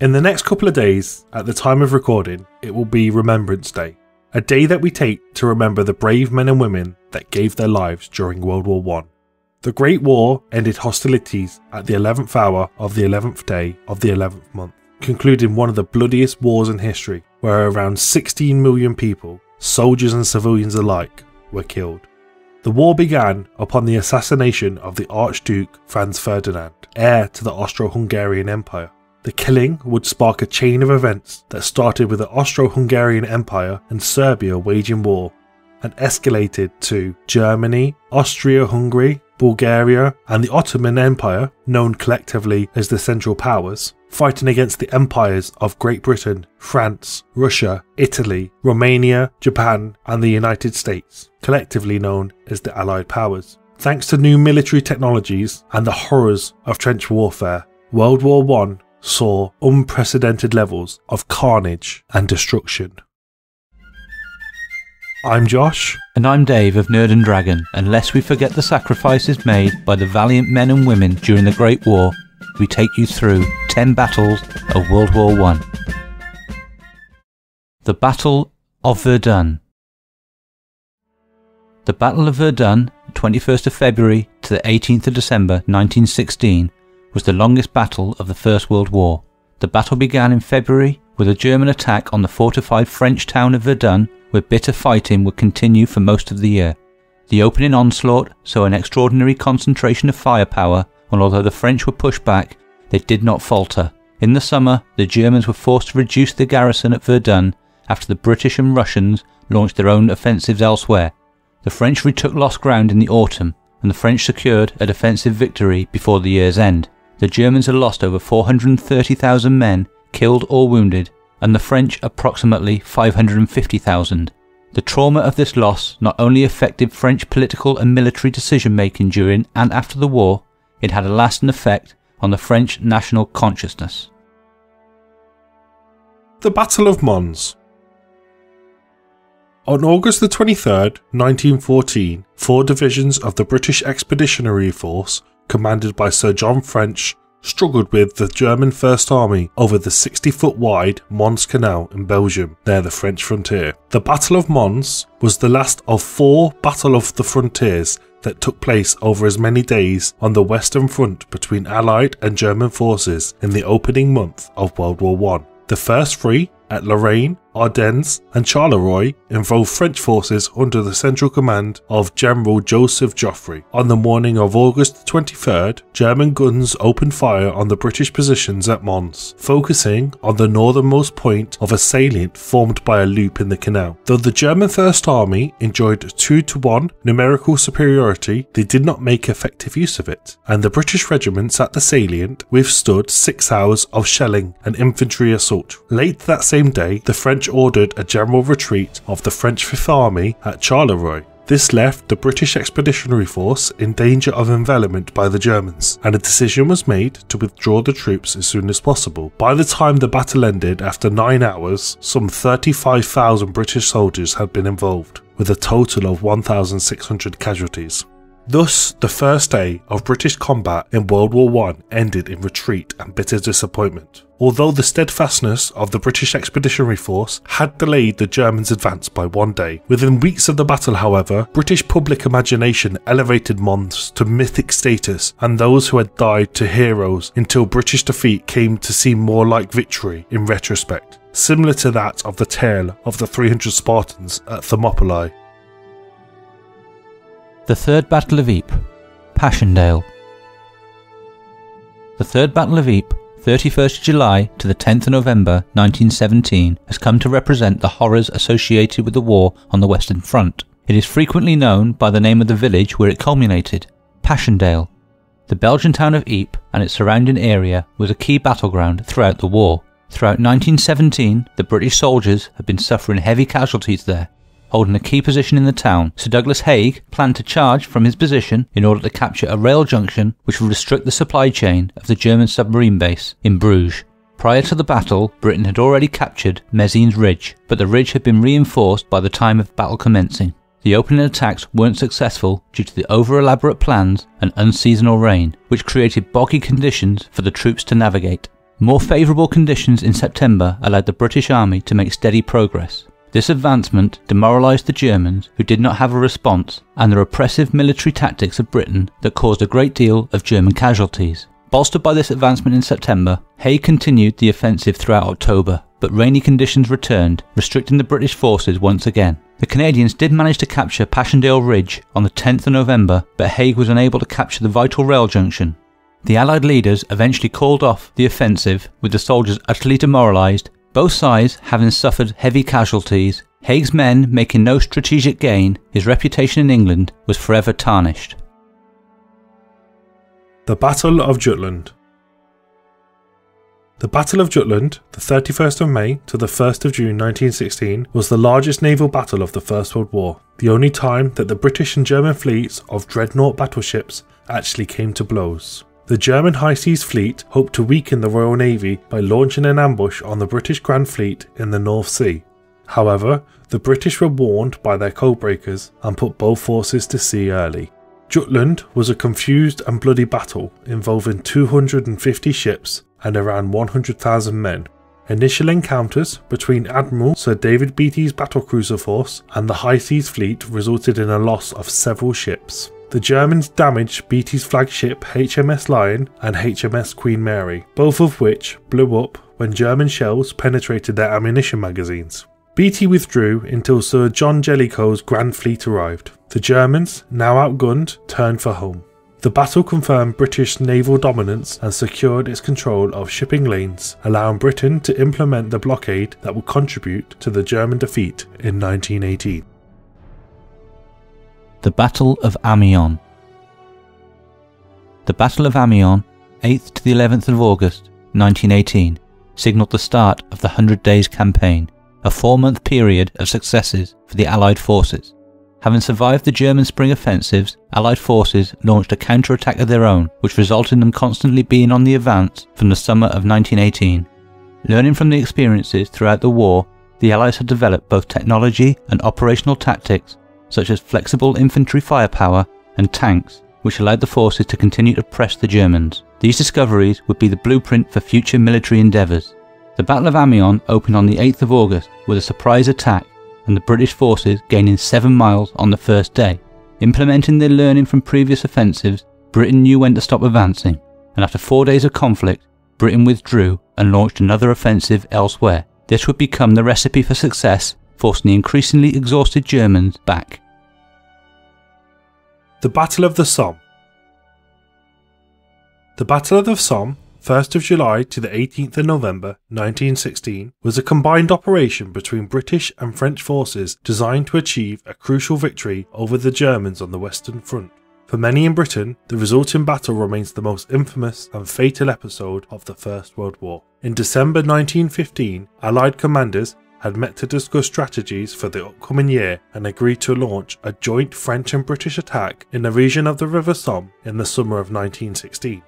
In the next couple of days, at the time of recording, it will be Remembrance Day, a day that we take to remember the brave men and women that gave their lives during World War One. The Great War ended hostilities at the 11th hour of the 11th day of the 11th month, concluding one of the bloodiest wars in history, where around 16 million people, soldiers and civilians alike, were killed. The war began upon the assassination of the Archduke Franz Ferdinand, heir to the Austro Hungarian Empire. The killing would spark a chain of events that started with the Austro Hungarian Empire and Serbia waging war and escalated to Germany, Austria Hungary, Bulgaria, and the Ottoman Empire, known collectively as the Central Powers, fighting against the empires of Great Britain, France, Russia, Italy, Romania, Japan, and the United States, collectively known as the Allied Powers. Thanks to new military technologies and the horrors of trench warfare, World War I saw unprecedented levels of carnage and destruction. I'm Josh. And I'm Dave of Nerd and Dragon. Unless we forget the sacrifices made by the valiant men and women during the Great War, we take you through 10 battles of World War I. The Battle of Verdun. The Battle of Verdun, 21st of February to the 18th of December 1916, was the longest battle of the First World War. The battle began in February with a German attack on the fortified French town of Verdun where bitter fighting would continue for most of the year. The opening onslaught saw an extraordinary concentration of firepower, and although the French were pushed back, they did not falter. In the summer, the Germans were forced to reduce the garrison at Verdun after the British and Russians launched their own offensives elsewhere. The French retook lost ground in the autumn, and the French secured a defensive victory before the year's end. The Germans had lost over 430,000 men, killed or wounded, and the French approximately 550,000. The trauma of this loss not only affected French political and military decision making during and after the war, it had a lasting effect on the French national consciousness. The Battle of Mons. On August the 23rd, 1914, four divisions of the British Expeditionary Force, commanded by Sir John French, struggled with the German First Army over the 60 foot wide Mons Canal in Belgium, near the French frontier. The Battle of Mons was the last of four Battle of the Frontiers that took place over as many days on the Western Front between Allied and German forces in the opening month of World War I. The first three, at Lorraine, Ardennes, and Charleroi involved French forces under the central command of General Joseph Joffre. On the morning of August 23rd, German guns opened fire on the British positions at Mons, focusing on the northernmost point of a salient formed by a loop in the canal. Though the German First Army enjoyed 2 to 1 numerical superiority, they did not make effective use of it, and the British regiments at the salient withstood 6 hours of shelling and infantry assault. Late that same day, the French Ordered a general retreat of the French Fifth Army at Charleroi. This left the British Expeditionary Force in danger of envelopment by the Germans, and a decision was made to withdraw the troops as soon as possible. By the time the battle ended, after nine hours, some 35,000 British soldiers had been involved, with a total of 1,600 casualties. Thus, the first day of British combat in World War I ended in retreat and bitter disappointment. Although the steadfastness of the British Expeditionary Force had delayed the Germans' advance by one day, within weeks of the battle, however, British public imagination elevated Mons to mythic status and those who had died to heroes until British defeat came to seem more like victory in retrospect, similar to that of the tale of the 300 Spartans at Thermopylae. The Third Battle of Ypres, Passchendaele. The Third Battle of Ypres, 31st July to the 10th of November 1917, has come to represent the horrors associated with the war on the Western Front. It is frequently known by the name of the village where it culminated, Passchendaele. The Belgian town of Ypres and its surrounding area was a key battleground throughout the war. Throughout 1917, the British soldiers had been suffering heavy casualties there, holding a key position in the town, Sir Douglas Haig planned to charge from his position in order to capture a rail junction which would restrict the supply chain of the German submarine base in Bruges. Prior to the battle, Britain had already captured Messines Ridge, but the ridge had been reinforced by the time of battle commencing. The opening attacks weren't successful due to the over elaborate plans and unseasonal rain, which created boggy conditions for the troops to navigate. More favourable conditions in September allowed the British Army to make steady progress. This advancement demoralised the Germans, who did not have a response, and the repressive military tactics of Britain that caused a great deal of German casualties. Bolstered by this advancement in September, Haig continued the offensive throughout October, but rainy conditions returned, restricting the British forces once again. The Canadians did manage to capture Passchendaele Ridge on the 10th of November, but Haig was unable to capture the vital rail junction. The Allied leaders eventually called off the offensive, with the soldiers utterly demoralised, both sides having suffered heavy casualties. Haig's men making no strategic gain, his reputation in England was forever tarnished. The Battle of Jutland. The Battle of Jutland, the 31st of May to the 1st of June 1916, was the largest naval battle of the First World War, the only time that the British and German fleets of dreadnought battleships actually came to blows. The German High Seas Fleet hoped to weaken the Royal Navy by launching an ambush on the British Grand Fleet in the North Sea. However, the British were warned by their codebreakers and put both forces to sea early. Jutland was a confused and bloody battle involving 250 ships and around 100,000 men. Initial encounters between Admiral Sir David Beatty's battlecruiser force and the High Seas Fleet resulted in a loss of several ships. The Germans damaged Beatty's flagship HMS Lion and HMS Queen Mary, both of which blew up when German shells penetrated their ammunition magazines. Beatty withdrew until Sir John Jellicoe's Grand Fleet arrived. The Germans, now outgunned, turned for home. The battle confirmed British naval dominance and secured its control of shipping lanes, allowing Britain to implement the blockade that would contribute to the German defeat in 1918. The Battle of Amiens. The Battle of Amiens, 8th to the 11th of August 1918, signalled the start of the Hundred Days Campaign a four month period of successes for the Allied forces. Having survived the German spring offensives, Allied forces launched a counterattack of their own, which resulted in them constantly being on the advance from the summer of 1918. Learning from the experiences throughout the war, the Allies had developed both technology and operational tactics, such as flexible infantry firepower and tanks, which allowed the forces to continue to press the Germans. These discoveries would be the blueprint for future military endeavours. The Battle of Amiens opened on the 8th of August with a surprise attack and the British forces gaining 7 miles on the first day. Implementing their learning from previous offensives, Britain knew when to stop advancing, and after four days of conflict, Britain withdrew and launched another offensive elsewhere. This would become the recipe for success, forcing the increasingly exhausted Germans back. The Battle of the Somme. The Battle of the Somme 1st of July to the 18th of November 1916 was a combined operation between British and French forces designed to achieve a crucial victory over the Germans on the Western Front. For many in Britain, the resulting battle remains the most infamous and fatal episode of the First World War. In December 1915, Allied commanders had met to discuss strategies for the upcoming year and agreed to launch a joint French and British attack in the region of the River Somme in the summer of 1916.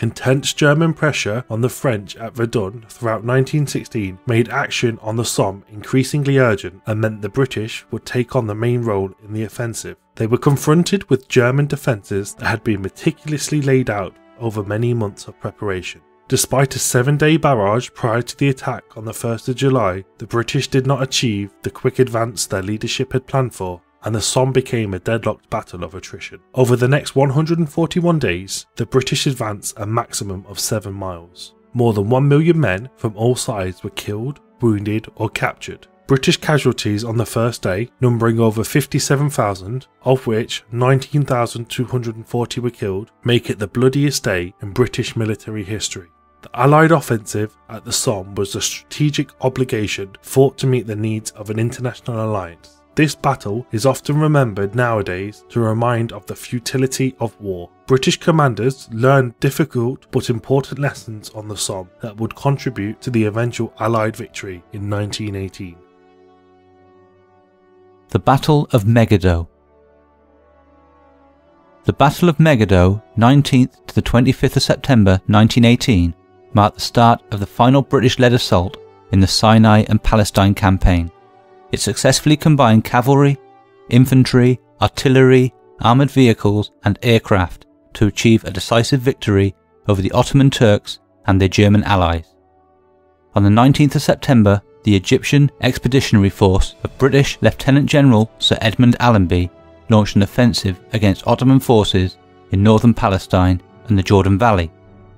Intense German pressure on the French at Verdun throughout 1916 made action on the Somme increasingly urgent and meant the British would take on the main role in the offensive. They were confronted with German defences that had been meticulously laid out over many months of preparation. Despite a seven day barrage prior to the attack on the 1st of July, the British did not achieve the quick advance their leadership had planned for and the Somme became a deadlocked battle of attrition. Over the next 141 days, the British advanced a maximum of 7 miles. More than 1 million men from all sides were killed, wounded, or captured. British casualties on the first day, numbering over 57,000, of which 19,240 were killed, make it the bloodiest day in British military history. The Allied offensive at the Somme was a strategic obligation fought to meet the needs of an international alliance. This battle is often remembered nowadays to remind of the futility of war. British commanders learned difficult but important lessons on the Somme that would contribute to the eventual Allied victory in 1918. The Battle of Megiddo The Battle of Megiddo, 19th to the 25th of September 1918, marked the start of the final British-led assault in the Sinai and Palestine campaign. It successfully combined cavalry, infantry, artillery, armoured vehicles, and aircraft to achieve a decisive victory over the Ottoman Turks and their German allies. On the 19th of September, the Egyptian Expeditionary Force of British Lieutenant General Sir Edmund Allenby launched an offensive against Ottoman forces in northern Palestine and the Jordan Valley.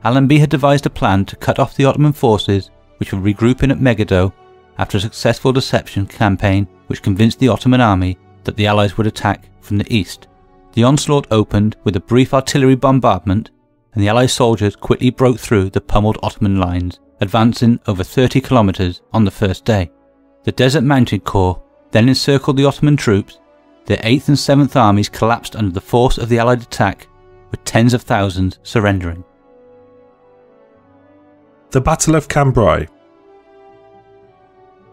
Allenby had devised a plan to cut off the Ottoman forces which were regrouping at Megiddo after a successful deception campaign which convinced the Ottoman army that the Allies would attack from the east. The onslaught opened with a brief artillery bombardment, and the Allied soldiers quickly broke through the pummeled Ottoman lines, advancing over 30 kilometres on the first day. The Desert Mounted Corps then encircled the Ottoman troops. Their 8th and 7th armies collapsed under the force of the Allied attack, with tens of thousands surrendering. The Battle of Cambrai.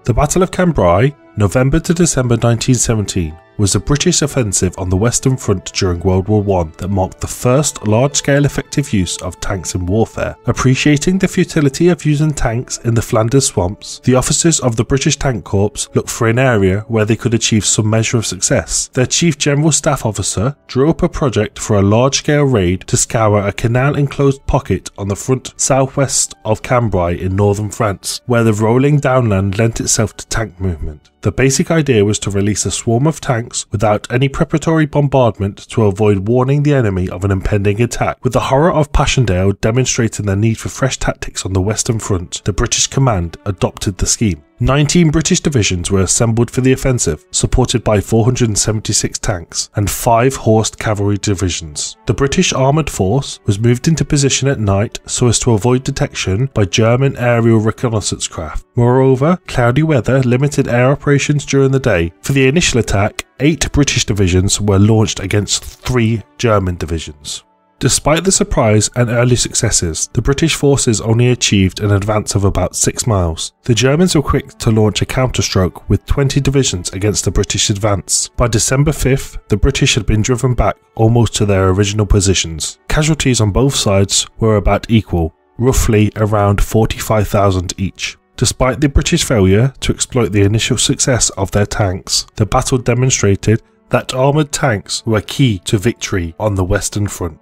The Battle of Cambrai, November to December 1917, was a British offensive on the Western Front during World War I that marked the first large scale effective use of tanks in warfare. Appreciating the futility of using tanks in the Flanders swamps, the officers of the British Tank Corps looked for an area where they could achieve some measure of success. Their Chief General Staff Officer drew up a project for a large scale raid to scour a canal enclosed pocket on the front southwest of Cambrai in northern France, where the rolling downland lent itself to tank movement. The basic idea was to release a swarm of tanks without any preparatory bombardment to avoid warning the enemy of an impending attack. With the horror of Passchendaele demonstrating the need for fresh tactics on the Western Front, the British command adopted the scheme. 19 British divisions were assembled for the offensive, supported by 476 tanks and 5 horsed cavalry divisions. The British armoured force was moved into position at night so as to avoid detection by German aerial reconnaissance craft. Moreover, cloudy weather limited air operations during the day. For the initial attack, 8 British divisions were launched against 3 German divisions. Despite the surprise and early successes, the British forces only achieved an advance of about 6 miles. The Germans were quick to launch a counterstroke with 20 divisions against the British advance. By December 5th, the British had been driven back almost to their original positions. Casualties on both sides were about equal, roughly around 45,000 each. Despite the British failure to exploit the initial success of their tanks, the battle demonstrated that armoured tanks were key to victory on the Western Front.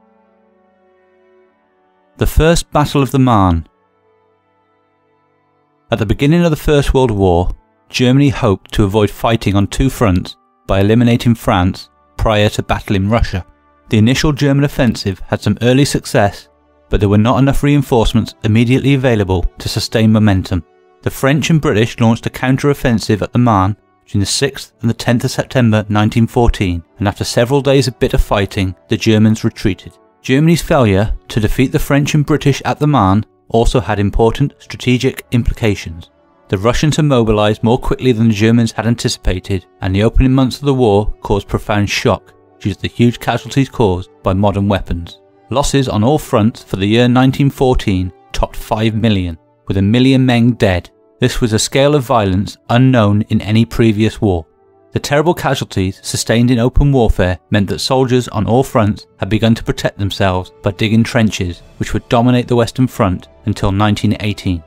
The First Battle of the Marne. At the beginning of the First World War, Germany hoped to avoid fighting on two fronts by eliminating France prior to battling Russia. The initial German offensive had some early success, but there were not enough reinforcements immediately available to sustain momentum. The French and British launched a counter-offensive at the Marne between the 6th and the 10th of September 1914, and after several days of bitter fighting, the Germans retreated. Germany's failure to defeat the French and British at the Marne also had important strategic implications. The Russians had mobilised more quickly than the Germans had anticipated, and the opening months of the war caused profound shock due to the huge casualties caused by modern weapons. Losses on all fronts for the year 1914 topped 5 million, with a million men dead. This was a scale of violence unknown in any previous war. The terrible casualties sustained in open warfare meant that soldiers on all fronts had begun to protect themselves by digging trenches which would dominate the Western Front until 1918.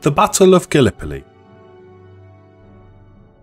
The Battle of Gallipoli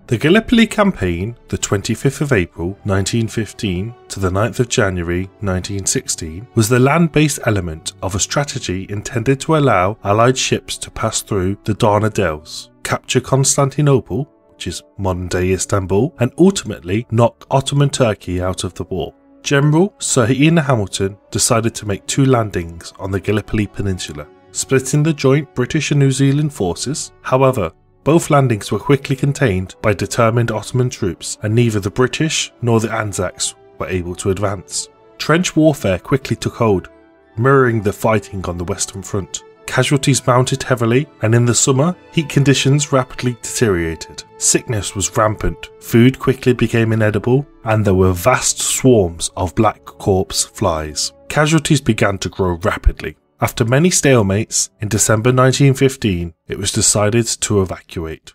The Gallipoli campaign, the 25th of April 1915 to the 9th of January 1916, was the land-based element of a strategy intended to allow Allied ships to pass through the Dardanelles, capture Constantinople which is modern day Istanbul, and ultimately knock Ottoman Turkey out of the war. General Sir Ian Hamilton decided to make two landings on the Gallipoli Peninsula, splitting the joint British and New Zealand forces. However, both landings were quickly contained by determined Ottoman troops, and neither the British nor the Anzacs were able to advance. Trench warfare quickly took hold, mirroring the fighting on the Western Front. Casualties mounted heavily, and in the summer, heat conditions rapidly deteriorated. Sickness was rampant, food quickly became inedible, and there were vast swarms of black corpse flies. Casualties began to grow rapidly. After many stalemates, in December 1915, it was decided to evacuate.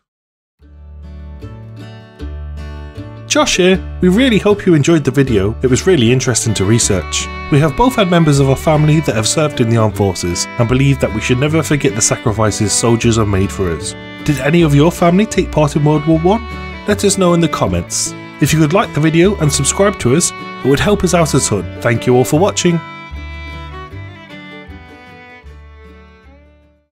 Josh here. We really hope you enjoyed the video. It was really interesting to research. We have both had members of our family that have served in the armed forces and believe that we should never forget the sacrifices soldiers have made for us. Did any of your family take part in World War I? Let us know in the comments. If you could like the video and subscribe to us, it would help us out a ton. Thank you all for watching.